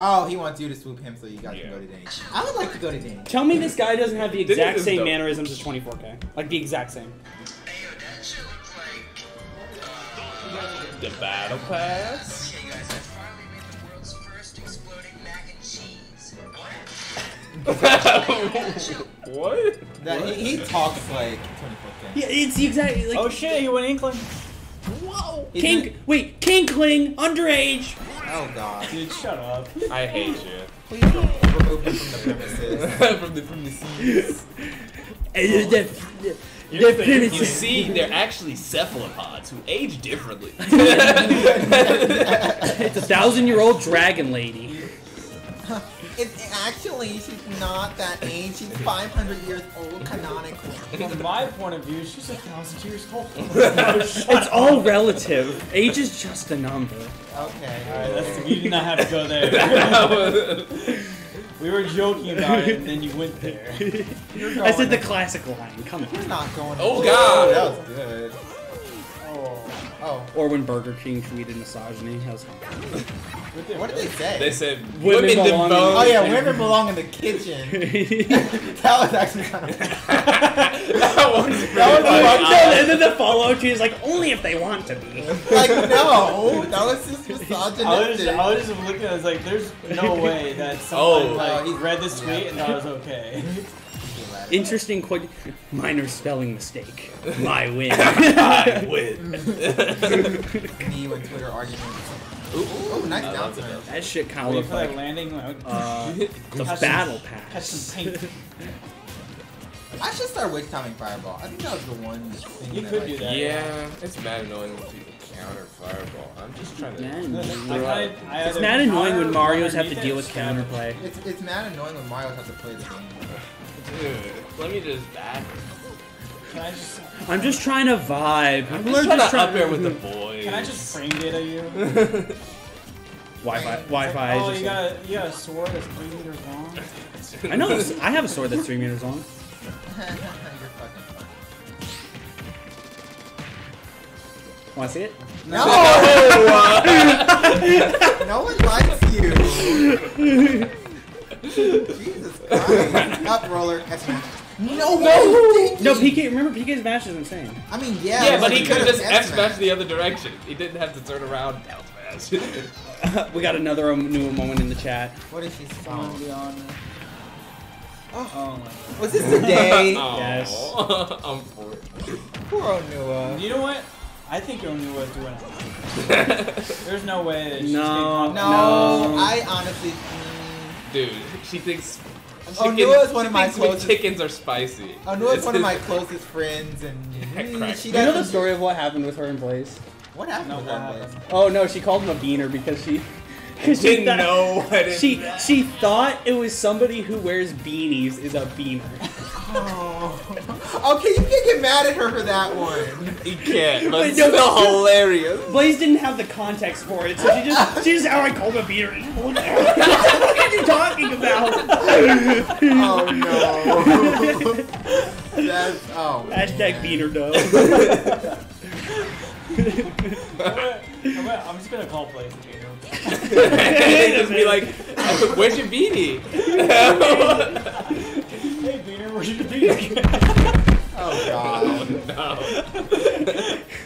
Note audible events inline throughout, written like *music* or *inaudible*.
Oh, he wants you to swoop him so you guys Yeah. can go to Danny. I would like to go to Danny. Tell me this guy doesn't have the exact same dope. mannerisms as 24K. Like the exact same. Hey, yo, that shit looks like. Uh, The battle pass. okay, guys, *laughs* I finally made the world's first exploding mac and cheese. What? what? He, he talks like 24K. Yeah, it's the exact like Oh shit, he went Inkling. whoa. Isn't Kink it- wait, Kinkling, underage. Oh god. Dude, shut up. I hate you. Please don't remove him from the premises. *laughs* from the from the seas. And the- the- You're the the- You see, they're actually cephalopods who age differently. *laughs* It's a thousand year old dragon lady. It, actually, she's not that age. She's 500 years old canonically. From my point of view, she's a thousand years old. *laughs* It's all relative. Age is just a number. Okay. Alright, that's you did not have to go there. *laughs* we were joking about it, and then you went there. I said the going- classic line. Come on. You're not going. Oh, God. That was good. Oh. Oh, Or when Burger King tweeted misogyny. That was what did they say? they said Women women, belong in- Oh yeah, women *laughs* belong in the kitchen. *laughs* that was actually kind of. that was That was really funny. and then the follow up is like, only if they want to be. Like *laughs* no, that was just I was, misogynistic. I was just looking. I was like, "There's no way that Oh. someone like Oh, read this tweet yeah. and thought it was okay." Interesting quote. Minor spelling mistake. My win. I win. Me and Twitter arguments. Ooh, ooh, nice I down love that shit kind of Wait looked like landing. Like, uh, *laughs* the Catch battle catch pass. some paint. *laughs* I should start witch timing fireball. I think that was the one thing You that, could like, do that. yeah, it's mad annoying when people counter fireball. I'm just trying to. Man, I it's kinda- I it's mad annoying when Mario's have to deal with stab it. counterplay. It's it's mad annoying when Mario has to play the game. Dude, let me just back. Can I just I'm just trying to vibe. I'm People just are trying to trying up there with the mm-hmm. boys. can I just frame data you? Wi-Fi. It's *laughs* Wi-Fi. like, oh, you got a, you got a sword that's three meters long. I know. this- I have a sword that's three meters long. You're fucking fun. Want to see it? No! *laughs* no one likes you. Jesus Christ. Up roller. X smash. No way! No, PK. Remember, PK's match is insane. I mean, yeah. Yeah, but he could could have just F smashed the other direction. He didn't have to turn around down *laughs* smash. we got another um, new moment in the chat. What is she Someone song? be on there. Oh my god. Was this today? *laughs* Yes. *laughs* I'm for it. Poor god. Onua. You know what? I think Onua is doing it. There's no way that she's No. getting No, No. I honestly. mm, Dude, she thinks. Onua chicken- is one of my closest- *laughs* chickens are spicy. Oh, Onua is one of my closest friends, and *laughs* Yeah, crack. she You know the story of what happened with her and Blaze? What happened No, with what that happened? place? Oh no, she called him a beaner because she. Cause *laughs* she Didn't thought- know what it She she thought it was somebody who wears beanies is a beaner. Oh. Okay, you can't get mad at her for that one. You can't, but Wait, it's no, still she- hilarious. Blaze didn't have the context for it, so she just she just how I called him a beaner. What talking about? Oh no. That's oh. Hashtag beaner dough. I'm, gonna- I'm just gonna call Blaze a beater. just be like, "Where's your beanie?" Hey, beater, where's your beater? Oh, *laughs* oh god. no.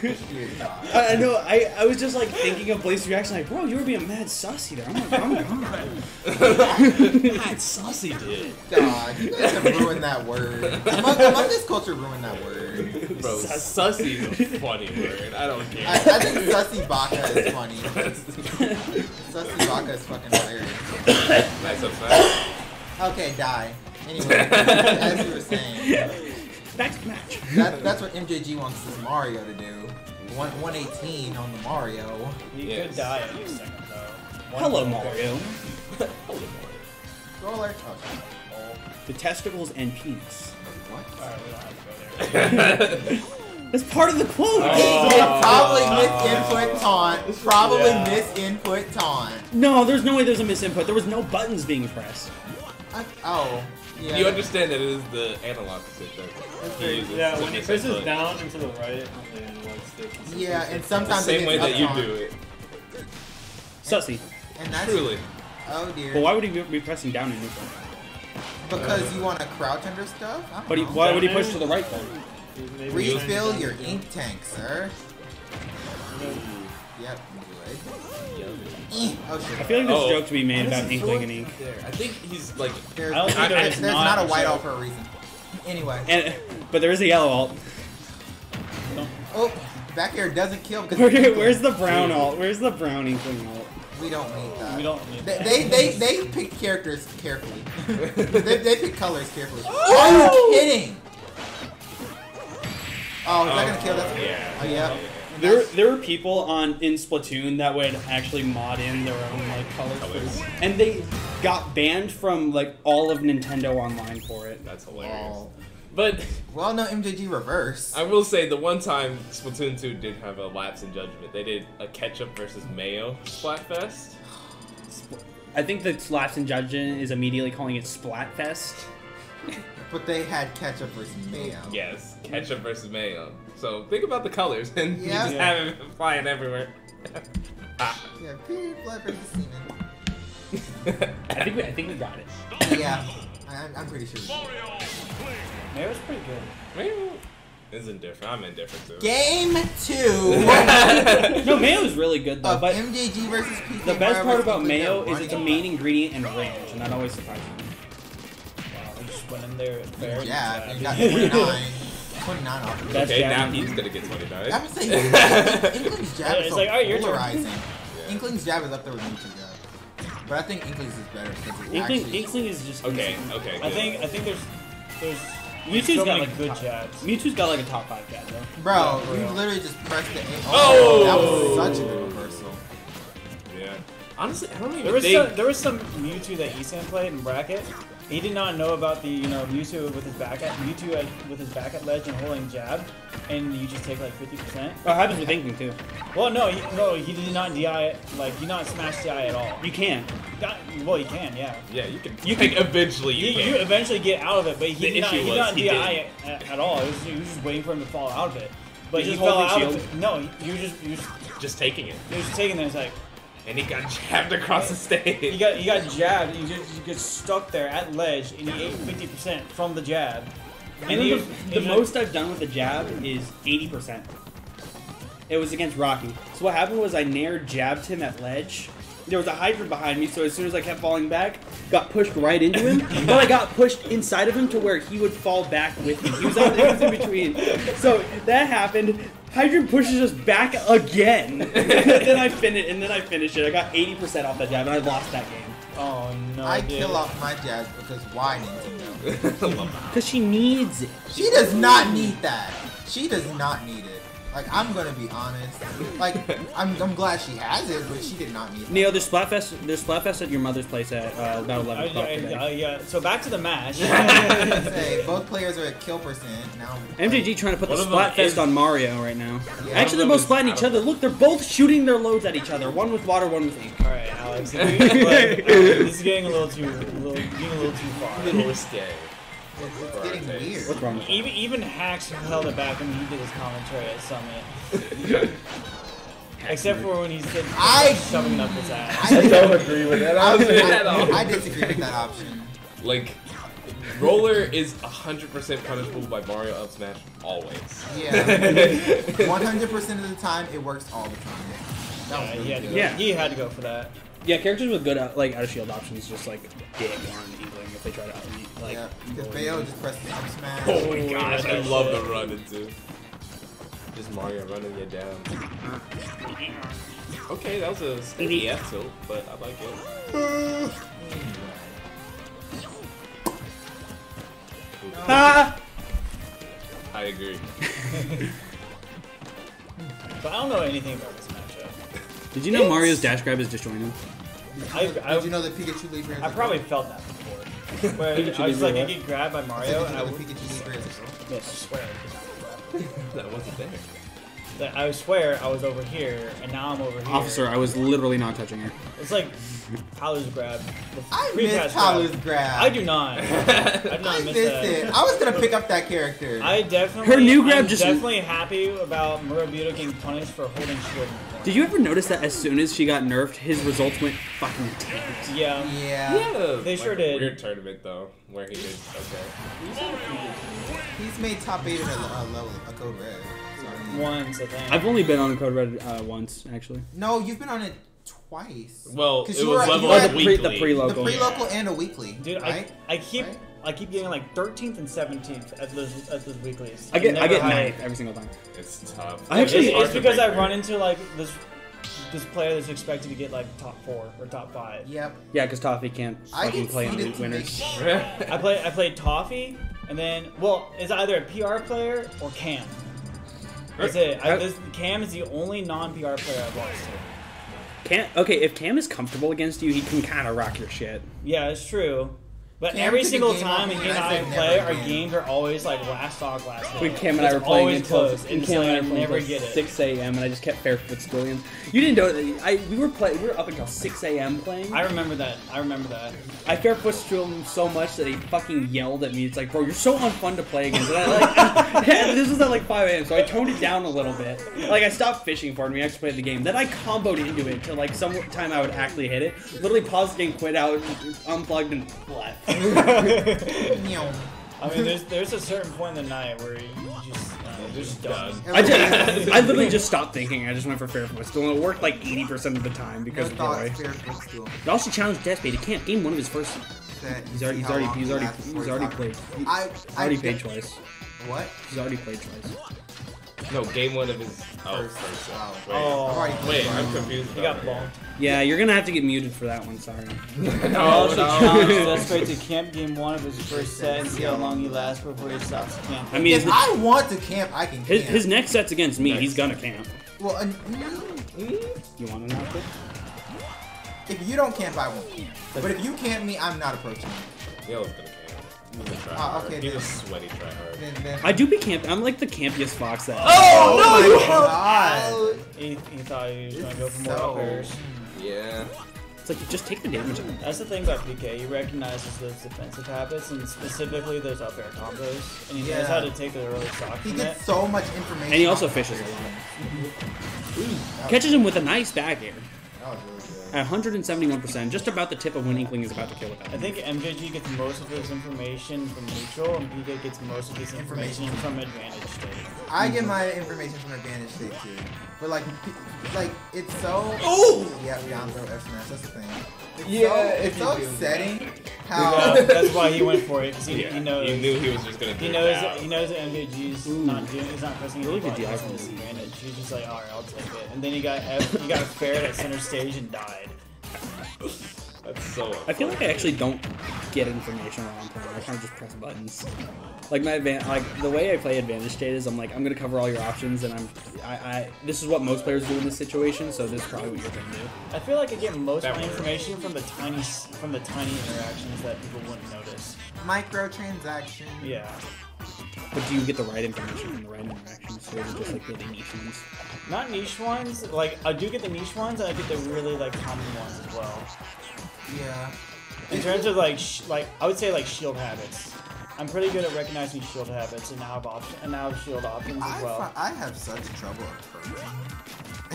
*laughs* I I know. I, I was just like thinking of Blaze's reaction, like, bro, you were being mad sussy there. I'm like, I'm *laughs* gone. God, saucy dude. God, you guys have ruined that word. Among, among this culture ruined that word. Bro, sussy is a funny word. I don't I, care. I think Sussy Baka is funny. Sussy Baka is fucking hilarious. nice upside. Okay, die. Anyway, as you were saying, Back the match. that, that's what MJG wants this Mario to do. One, 118 on the Mario. He Yes. could die any second though. One Hello, more Mario. Roller. Oh. The testicles and penis. What? Alright, we don't have to go there. *laughs* That's part of the quote. Oh. It probably oh. misinput taunt. Probably Yeah. misinput taunt. No, there's no way there's a misinput. There was no buttons being pressed. I, oh. Yeah. You understand that it is the analog stick that Yeah, when he miss presses down and to the right on the analog stick. Yeah, and to- sometimes the it same way that you up do it. Sussy. And that's Truly. Oh dear. But why would he be- be pressing down in neutral? Because you want to crouch under stuff? I don't But he, know. why would he push to the right then? Refill your ink tank, sir. Yep, good. Oh. I feel like there's Oh. a joke to be made about Inkling and Ink. I think he's like. There's, I don't think there's, there's there's not a white alt for a reason. Anyway. And, but there is a yellow alt. Oh, back air doesn't kill because Where, where's the brown alt? Where's the brown Inkling alt? we don't need that. We don't need They that. they they, they pick characters carefully. *laughs* they, they pick colors carefully. Oh! Are you kidding? Oh, is that gonna kill? That's Yeah. Oh yeah. There, there were people on in Splatoon that would actually mod in their own like colors, Colors. and they got banned from like all of Nintendo Online for it. That's hilarious. Wow. But Well, no MJG reverse. I will say the one time Splatoon 2 did have a lapse in judgment, they did a ketchup versus mayo Splatfest. I think the lapse in Judgment is immediately calling it Splatfest. But they had ketchup versus mayo. Yes, ketchup versus mayo. So think about the colors, *laughs* and you Yeah. just have it flying everywhere. ah. *laughs* Yeah, pure blood versus semen. I think we, I think we got it. Yeah, I, I'm pretty sure. Mayo was pretty good. Mayo is indifferent. I'm indifferent to it. Game two *laughs* No, mayo is really good though. But MJG versus PK. the best part about mayo is it's a main ingredient and range, and that always surprises me. Wow, I just went in there and fair. Yeah, jabbed. you got 29. 29 off. of it. That's okay, now he's gonna get 29. I'm saying Inkling's *laughs* jab Yeah, is it's so like, alright, your turn. polarizing. Yeah. Inkling's jab is up there with Mewtwo jab. But I think Inkling's is better because it's Inkling, actually... Inkling is just Okay, okay. I good. think I think there's there's Mewtwo's so got like good top. jabs. Mewtwo's got like a top five jab though. Bro, Yeah, you real. literally just pressed the A. Oh! that was such a good reversal. Yeah. Honestly, I don't even There was think. some there was some Mewtwo that Esan played in bracket. He did not know about the you know Mewtwo with his back at Mewtwo at, with his back at ledge and holding jab, and you just take like fifty percent. Oh, it happens with Inkling too. Well, no, he, no, he did not DI like he did not smash DI at all. You can. Got, well, you can, yeah. yeah, you can. You You can- can eventually. You, You, can. you eventually get out of it, but he The did not, issue he was not he DI at, at all. It was, he was just waiting for him to fall out of it. But He's he just fell holding out of shield. it. No, he, he was just just taking it, he was just taking it. It's like and he got jabbed across the stage. he got he got jabbed. He just he gets stuck there at ledge, and he ate fifty percent from the jab. And And he the, was- the he- most I've done with the jab is 80%. It was against Rocky. So what happened was I nair jabbed him at ledge. There was a hydrant behind me, so as soon as I kept falling back, got pushed right into him. *laughs* but I got pushed inside of him to where he would fall back with me. He was, on, he was in between. So that happened. Hydrant pushes us back again. *laughs* then I finish, and then I finish it. I got 80% off that jab, and I lost that game. Oh no! I dude. kill off my jabs because why Nintendo? *laughs* *laughs* Because she needs it. She does not need that. She does not need it. Like, I'm gonna be honest. Like, I'm, I'm glad she has it, but she did not need it. Neo, there's Splatfest. There's Splatfest at your mother's place at uh, about 11 o'clock I, today. I, yeah. So back to the match. *laughs* *laughs* Say, both players are at kill percent. Now, MJG trying to put One the of Splatfest is- on Mario right now. Yeah. Actually, they're both of splatting each other. Look, they're both shooting their loads at each other. One with water, one with ink. All right, Alex. If we, like, uh, this is getting a little too, a little, getting a little too far. little risque. It's, it's getting weird. What's wrong with that? Even even Hacks held it back when he did his commentary at Summit. *laughs* Except for when he said I- shoving up his ass. I, don't agree with that I, option at I, all. I disagree with that option. Like, roller is 100% punishable by Mario up smash always. Yeah. *laughs* 100% of the time, it works all the time. That was Yeah, really he had to good. go. Yeah. He had to go for that. Yeah, characters with good uh, like out of shield options just like dig on Inkling if they try to out like. Yeah, because Bayo just presses up smash. Oh my gosh, I love the run into. Just Mario running you down. Okay, that was a steady F tilt, but I like it. Ah! I agree. *laughs* But I don't know anything about this matchup. Did you know Mario's dash grab is disjointed? I, I, Did you know that Pikachu Libre is I a probably girl? felt that before. *laughs* Where I was Libre like, I what? get grabbed by Mario, and I you would that Pikachu Libre is a girl? *laughs* Yes. swear. *laughs* that wasn't there. That I swear I was over here, and now I'm over here. Officer, I was literally not touching her. It's like Palu's grab. I pre-pass grab. Grab. I do not. I do I not miss miss that. it. I was gonna pick up that character. I definitely. Her new grab I'm just- definitely happy about Murabuto getting punished for holding shield in the corner. Did you ever notice that as soon as she got nerfed, his results went fucking tanked? Yeah. Yeah. Yeah, They sure like, did. Weird tournament though, where he did okay. He's made top eight in a uh, level, a code red. So, I mean- Once, I think. I've only been on a Code Red uh, once, actually. No, you've been on it twice. Well, 'Cause it you was were- level you Oh, had the weekly. pre, the pre The local. pre-local and a weekly, Dude, right? I, I keep Right? I keep getting like 13th and 17th at those at those weeklies. I get I Never get ninth every single time. It's tough. I actually- It's, it's because I run into like this this player that's expected to get like top four or top five. Yep. Yeah, because Toffee can't I fucking play on seeded loot winners. I play I played Toffee and then well it's either a PR player or Cam. That's it. I, this, Cam is the only non PR player I've lost to. Cam, okay, if Cam is comfortable against you, he can kind of rock your shit. Yeah, it's true. But Cam every single time he and I play, our games are always like last dog, last hit. When Cam and I were playing until close. and And Cam and I were never get it. 6 a.m. and I just kept barefoot schooling. You didn't know that. I we were play we were up until 6 a.m. playing. I remember that. I remember that. I schooled him so much that he fucking yelled at me. It's like, bro, you're so unfun to play against. And I, like, *laughs* yeah, this was at like 5 a.m. So I toned it down a little bit. Like I stopped fishing for him. We actually played the game. Then I comboed into it till like some time I would actually hit it. Literally paused the game, quit out, unplugged, and left. Meow. I mean, there's there's a certain point in the night where you just uh, you're just done. I just, I literally just stopped thinking. I just went for fair footstool, and it worked like 80% of the time No because of thoughts, Roy. fair footstool. It also challenged Deathbait to camp. Game one of his first. That- He's already, he's already, he's already, he's already played. I, I already played twice. What? He's already played twice. No, game one of his. Oh, First. first. Oh. Wait, Oh. I've already wait, played I'm confused. You about got it. bonked. Yeah, you're gonna have to get muted for that one. Sorry. I also challenged Deathspray to camp game one of his first set and see how long he lasts before he stops camping. I mean, If I want to camp, I can camp. his, his next set's against me. He's gonna camp. Well, uh, You want to know? if you don't camp, I won't camp. But if you camp me, I'm not approaching you. Yo, Ah, okay, He then. was sweaty try hard. Then, then. I do be camp. I'm like the campiest fox that. Oh, no! my God! He, he thought he was gonna go for more So- uppers. Yeah. It's like just take the damage. out. That's the thing about PK. He recognizes those defensive habits and specifically those up air combos, and he knows how to take the early shock He gets it. so much information. And he also fishes a it. lot. *laughs* Catches him with a nice back air. That was really good. At 171%, just about the tip of when Inkling is about to kill with I think MJG gets most of his information from neutral, and PK gets most of his information, Information. from advantage state. I get my information from Advantage State too. But like, like it's so. Oh! Yeah, down throw F smash. That's the thing. It's Yeah, so, it's so upsetting Yeah, how. that's why he went for it because he, Yeah. he knows He knew he was just gonna. He do knows that. that, he knows that MJG's Ooh. not doing he's not pressing Really any good buttons DI at from him. disadvantage. He's just like, alright, I'll take it. And then he got F, he got fared at center stage and died. That's so. I feel like I actually don't get information while I'm playing. I kind of just press buttons. Like my advan- like the way I play advantage state is I'm like I'm gonna cover all your options and I'm I, I this is what most players do in this situation so this is probably what you're gonna do. I feel like I get most of my information from the tiny from the tiny interactions that people wouldn't notice. Microtransaction. Yeah. But do you get the right information from the right interactions or is it just like really niche ones? Not niche ones. Like I do get the niche ones, and I get the really like common ones as well. Yeah. In terms of like sh- like I would say like shield habits. I'm pretty good at recognizing shield habits and now have option and now have shield options as well. fi- I have such trouble approaching. *laughs*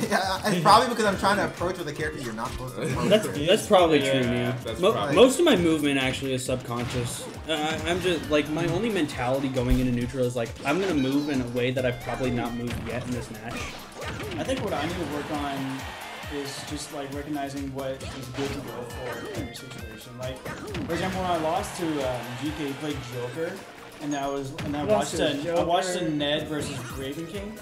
Yeah, it's *laughs* probably because I'm trying to approach with a character you're not supposed to approach. That's with. that's probably Yeah, true. Yeah, that's Mo- probably- most of my movement actually is subconscious. Uh, I'm just like my only mentality going into neutral is like I'm gonna move in a way that I've probably not moved yet in this match. I think what I need to work on is just like recognizing what is good to go for in every situation. Like, for example, when I lost to um, GK, he played Joker, and I was and I watched a I watched a Ned versus Raven King.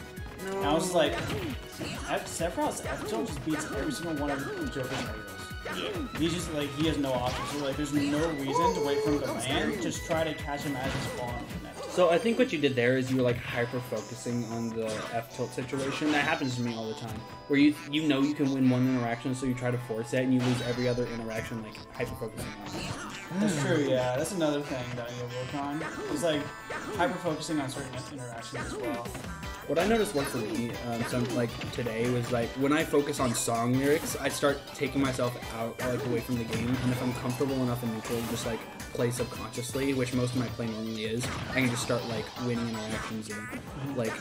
And I was like, Sephiroth's F tilt just beats every single one of Joker's heroes. Yeah. He just like he has no options. So like, there's no reason to wait for him to land. Just try to catch him as he's falling. So I think what you did there is you were like hyper focusing on the F tilt situation. That happens to me all the time. Where you you know you can win one interaction, so you try to force it, and you lose every other interaction, like hyper focusing on it. That's true, yeah. That's another thing that I need to work on. Is like hyper focusing on certain interactions as well. What I noticed worked for me, um, some like today, was like when I focus on song lyrics, I start taking myself out like away from the game, and if I'm comfortable enough in neutral, just like play subconsciously, which most of my play normally is, I can just start like winning interactions and like.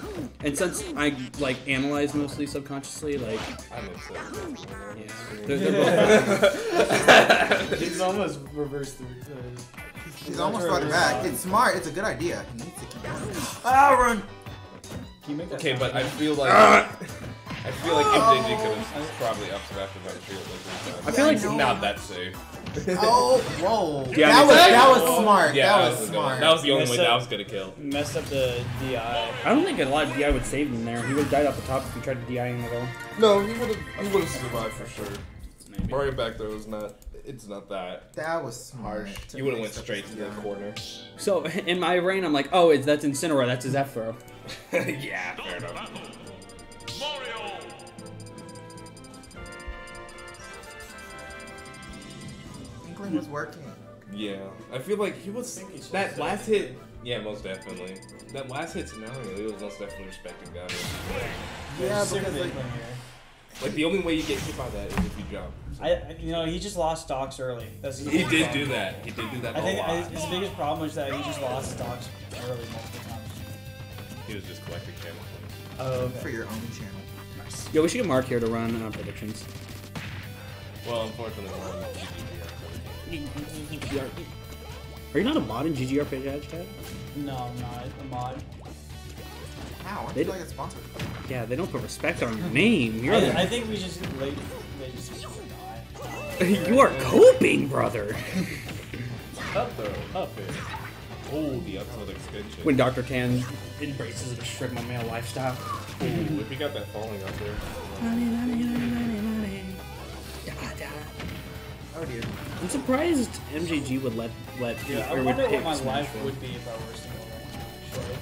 And since I like analyze mostly subconsciously, like I mix it. yeah, they're, they're both. *laughs* He's almost reversed the. the He's almost brought it back. It's smart. It's a good idea. He needs to keep going. Ah, run! Can you make that Okay, sound? but I feel like I feel like MJG could have probably upped it after that shield. I feel like I know. not that safe. *laughs* Oh, whoa. Yeah, that was that was smart. Yeah, that was the- smart. That was the only Messed way that up. was gonna kill. messed up the DI. I don't think a lot of DI would save him there. He would have died off the top if he tried to DI him at all. No, he would have. He would have survived for sure. Maybe. Mario back there was not. It's not that that was harsh. You would have went straight to the corner. So *laughs* in my brain, I'm like, oh, it's that's Incineroar. That's his F throw. *laughs* yeah, fair enough. Inkling was working. Yeah, I feel like he was that last hit. Yeah, most definitely. That last hit scenario, he was most definitely respecting that. Yeah, Sick because of like, here. Like the only way you get hit by that is if you jump. I, I- you know, he just lost stocks early. That's He did problem. do that. He did do that I a think I, lot. his biggest problem is that he just lost stocks early multiple times. He was just collecting camera points. Oh, for your own channel. Nice. Yo, we should get Mark here to run uh, predictions. Well, unfortunately, we're on Are you not a mod in GGR chat? No, I'm not a mod. How? I They feel like it's sponsored. Yeah, they don't put respect on your name. You're I, I think we just late. They just you are coping, brother. Up throw, up it. Oh, the up tilt extension. When Dr. Tan embraces the strip male lifestyle. Ooh, if got that falling up there. Oh dear. I'm surprised MJG would let let Yeah, I or would wonder pick what my Smash life Bros. would be if I were single right now. Actually,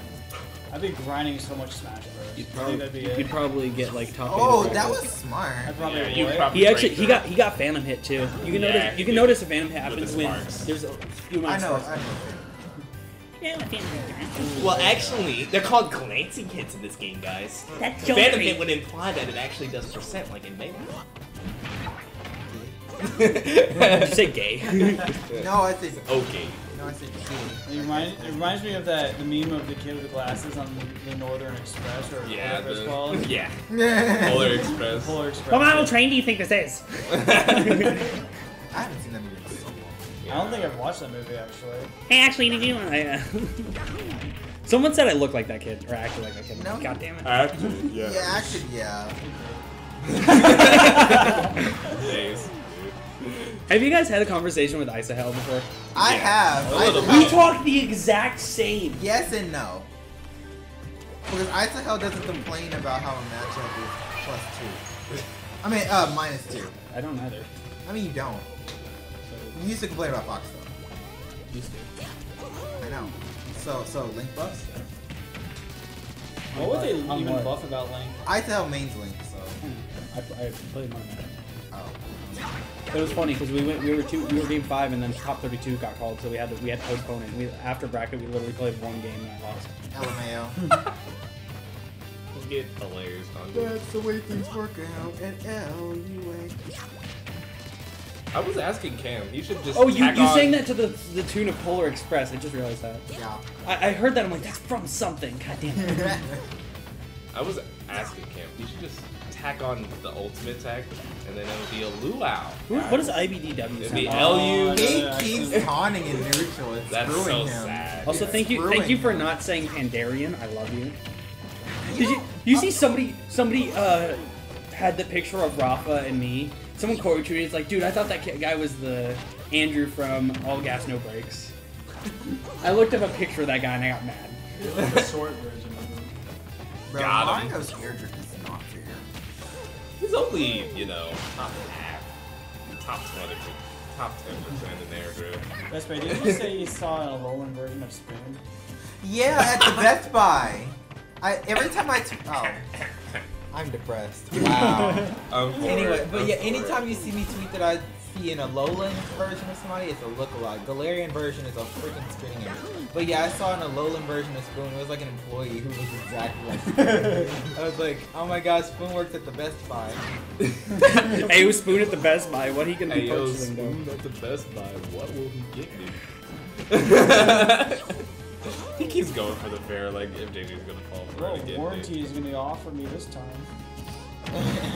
I'd be grinding so much Smash Bros. You'd probably, that'd be you'd probably get like top. Oh, that was smart. I'd probably Yeah, you avoid. probably- He actually he got he got Phantom hit too. You can Yeah, notice you can notice a Phantom hit happens the when there's a few I know. I know. Well, actually, they're called glancing hits in this game, guys. That's Phantom hit would imply that it actually does percent like in Mega. Did you say gay? *laughs* No, I said. Okay. No, I said shitty. It reminds, it reminds me of that the meme of the kid with the glasses on the, the Northern Express or Yeah, whatever it's called. *laughs* Yeah. *laughs* Polar Express. Polar Express. What model train do you think this is? I haven't seen that movie in so long. I don't think I've watched that movie actually. Hey, actually, did you? I, uh, Someone said I look like that kid or acted like that kid. No. God damn it. Actually, Yeah, actually, yeah. Days. Have you guys had a conversation with Isahel before? I Yeah. have. A I, little I- We talk the exact same. Yes and no. Because Isahel doesn't complain about how a matchup is plus two. I mean, uh, minus two. I don't either. I mean, you don't. You used to complain about Fox though. Used to. I know. So, so Link buffs. What would they even buff about Link? Isahel mains Link, so. I, I played mine. Oh. It was funny because we went, we were two, we were game five, and then top thirty-two got called, so we had to, we had to postpone it. We, after bracket, we literally played one game and I lost. LMAO. *laughs* Let's get hilarious on That's the way things work out at LUA. I was asking Cam. He should just. Oh, you you on- sang that to the the tune of Polar Express. I just realized that. Yeah. I, I heard that. I'm like, that's from something. God damn it. *laughs* I was asking Cam. He should just tack on the ultimate tag, and then it would be a luau. Who- what does IBDW It'd be sound? L like? U. Oh, he keeps actually- taunting in neutral. It's That's screwing so him. sad. Also, thank you, thank you for him. not saying Pandarian. I love you. *laughs* Did you you see somebody somebody uh had the picture of Rafa and me? Someone quote tweeted, "It's like, dude, I thought that guy was the Andrew from All Gas No Brakes." I looked up a picture of that guy and I got mad. the short version of him. Bro, Got him. Mario's air He's only, you know, top half, top twenty, top ten percent in there, drift. Best Bay, did you say you saw an Alolan version of Spoon? Yeah, at the Best Buy. I every time I t- oh, I'm depressed. Wow. *laughs* For anyway, but I'm yeah, anytime it. you see me tweet that I see in a Alolan version of somebody, it's a lookalike. Galarian version is a freaking spinning image. But yeah, I saw an Alolan version of Spoon. It was like an employee who was exactly like. Spoon. *laughs* I was like, oh my god, Spoon works at the Best Buy. *laughs* hey, it was Spoon at the Best Buy. What he gonna Hey be yo, purchasing though? Spoon at the Best Buy. What will he get me? *laughs* think he's going for the fair. Like MJG's gonna fall for Well, it again. warranty is going to offer me this time. *laughs*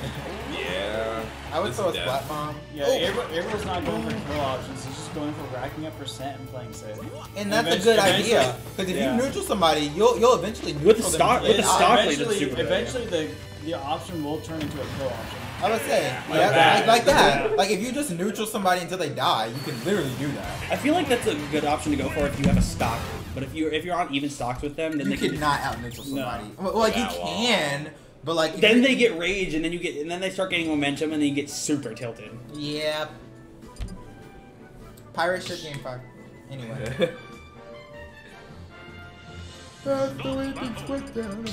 Yeah. I would This throw a is splat bomb. Yeah, Oh, April, April's not going for kill options. He's just going for racking up percent and playing safe. and that's a good idea because if yeah. you neutral somebody, you'll you'll eventually neutral With the stock- with the stock lead, eventually, super eventually the the option will turn into a kill option. I would say, Like yeah, that. like, like that. Yeah. Like if you just neutral somebody until they die, you can literally do that. I feel like that's a good option to go for if you have a stock. But if you if you're on even stocks with them, then You they can cannot out neutral No. somebody. Well, like you Yeah, well. can, but like then they get rage and then you get and then they start getting momentum and then you get super tilted. Yeah. Pirate ship game five. Anyway. *laughs* That's the way things went down.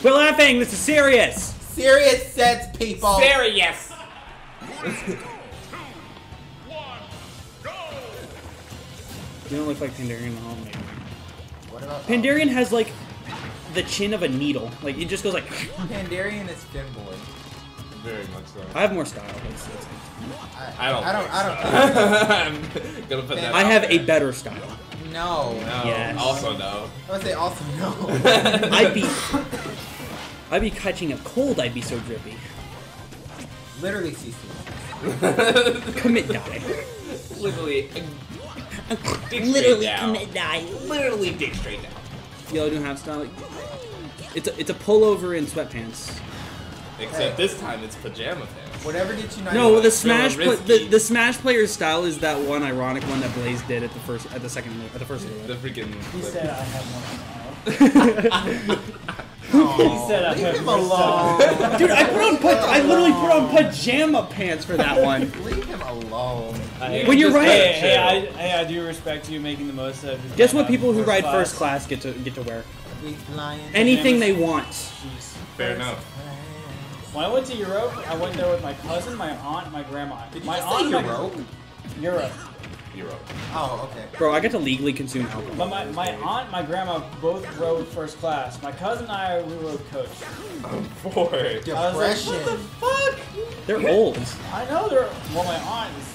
Quit laughing. This is serious. Serious sets, people. Serious. *laughs* You don't look like Pandarian at all. Mate. Pandarian has like the chin of a needle. Like it just goes like. Pandarian is Finboy. Very much so. I have more style. It's- it's- I don't. I don't. I don't. so. *laughs* I'm gonna put that. I out have a better style. no. No. Yes. Also no. I would say also no. *laughs* I'd be. I'd be catching a cold. I'd be so drippy. Literally CC. *laughs* Commit die. Literally. Dig Literally straight down. commit die. Literally dig straight down. Yellow don't have style. It's a, it's a pullover in sweatpants. Except this time it's pajama pants. Whatever gets you. No, the Smash pla- the, the Smash player's style is that one ironic one that Blaze did at the first at the second at the first The level. freaking. He said I have more style. *laughs* *laughs* He said I leave have him alone. Dude, I put on pa- I literally put on pajama pants for that one. leave him alone. When you're right- Hey, hey, I, hey, I do respect you making the most of it. Guess what people who ride first class get to get to wear? Anything they want. Jeez. Fair enough. When I went to Europe, I went there with my cousin, my aunt, and my grandma. Did you my just aunt, say and my- Europe? Europe. Europe. Oh, okay. Bro, I get to legally consume alcohol. But my, my aunt and my grandma both rode first class. My cousin and I, we rode coach. Four. I was like, Depression. what the fuck? They're old. I know they're. Well, my aunt is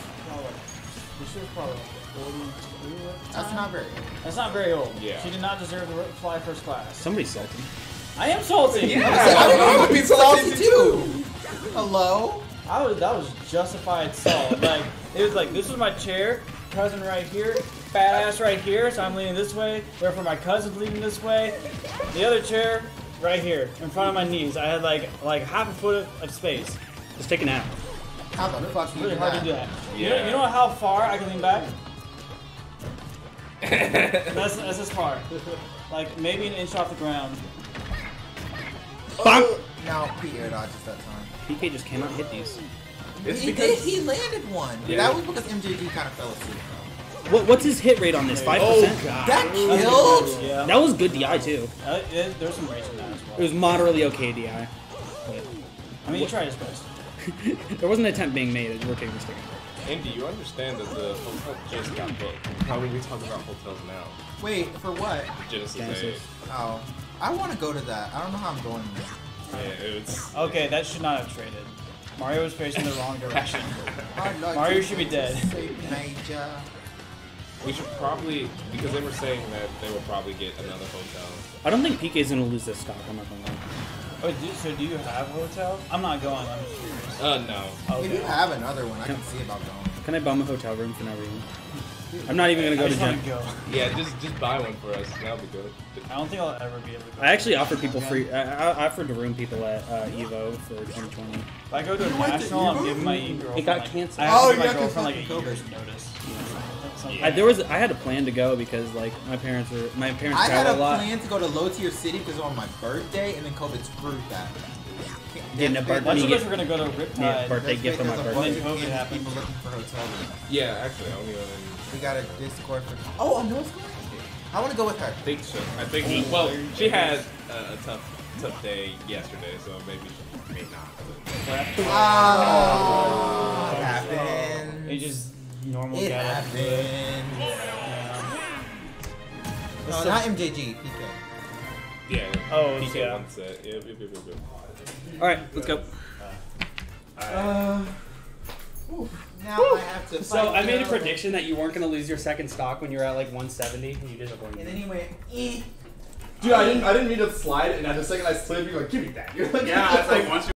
probably like. Was probably like 42 at the That's not very. old. That's not very old. Yeah. She did not deserve to fly first class. Somebody's salty. I am salty. Yeah. I would be salty too. Hello. I was that was justified salt. Like it was like this was my chair, cousin right here, fat ass right here, so I'm leaning this way. Therefore my cousin's leaning this way. The other chair right here, in front of my knees. I had like like half a foot of, of space. Just take a nap. How the fuck It's you really do hard that? to do that. You, know, you know how far I can lean back? *laughs* That's that's as far. Like maybe an inch off the ground. Bonk. No, he air dodges that time. PK just cannot hit these. It's he because did. He landed one. Yeah. That was because MJG kind of fell asleep. What, what's his hit rate on this? Five percent. Oh, god. That killed. Yeah. That was good DI too. Uh, it- there's some rage in that as well. It was moderately okay DI. I mean, he tried his best. *laughs* there wasn't an attempt being made at rotating the stick. Andy, you understand that the hotel just got booked. How are we talking about hotels now? Wait, for what? Genesis Genesis. Oh, I want to go to that. I don't know how I'm going there. Yeah, it's. Okay, that should not have traded. Mario was facing the wrong direction. *laughs* I'd like Mario should be dead. Major. We should probably because they were saying that they will probably get another hotel. I don't think PK is gonna lose this stock. I'm not gonna lie. Oh, do, so do you have a hotel? I'm not going. I'm just curious. Uh, no. If you have another one, I can see about going. Can I bum a hotel room for no reason? I'm not even gonna go I to just want gym. go. Yeah, just just buy one for us. That'll be good. I don't think I'll ever be able to go. I actually offered people again. free. I, I offered to room people at uh, Evo for 2020. If I go to a You went national, I'm Evo? giving my girlfriend. It got like, canceled. I Oh, to give yeah, my 'cause girlfriend like a fucking year's notice. You know, something I, there was I had a plan to go because like my parents were my parents I had travel a a lot. plan to go to low tier city because on my birthday, and then COVID screwed that. Getting a birthday A bunch of us were gonna go to Riptide. Yeah, birthday gift on my birthday. bunch When COVID happened. people looking for hotel rooms. Yeah, actually, I only know We got a Discord for. Oh, I know what's going. I want to go with her. I think so. I think. Well, she had a, a tough tough day yesterday, so maybe she may not. but- Oh, it It happened. just normal It get up. happened. No, not MJG. PK. Yeah. Oh, PK yeah. one set. Yeah, yep, yep, yep, yep. All right, let's go. Uh, Now I have to. So I made a prediction that you weren't gonna lose your second stock when you were at like 170, and you And disappointed then me. he went. Eh. Dude, I didn't, I didn't mean to slide, and at the second I slid, you were like, give me that. *laughs* You're like, Yeah, it's like *laughs* once